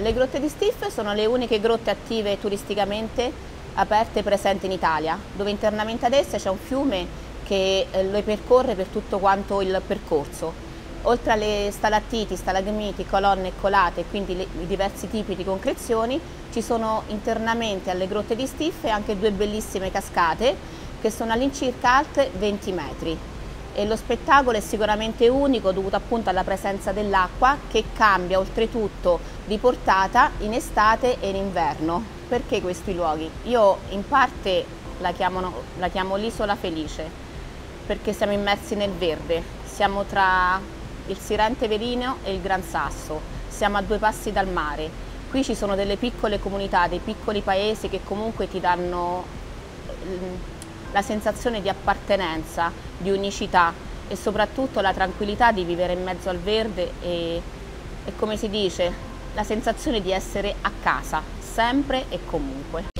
Le grotte di Stiff sono le uniche grotte attive turisticamente aperte presenti in Italia, dove internamente ad esse c'è un fiume che eh, le percorre per tutto quanto il percorso. Oltre alle stalattiti, stalagmiti, colonne e colate, quindi le, i diversi tipi di concrezioni, ci sono internamente alle grotte di Stiffe anche due bellissime cascate che sono all'incirca alte 20 metri. E lo spettacolo è sicuramente unico dovuto appunto alla presenza dell'acqua che cambia oltretutto di portata in estate e in inverno. Perché questi luoghi? Io in parte la, chiamano, la chiamo l'isola felice perché siamo immersi nel verde, siamo tra il Sirente Verino e il Gran Sasso, siamo a due passi dal mare. Qui ci sono delle piccole comunità, dei piccoli paesi che comunque ti danno mm, la sensazione di appartenenza, di unicità e soprattutto la tranquillità di vivere in mezzo al verde e, e come si dice, la sensazione di essere a casa, sempre e comunque.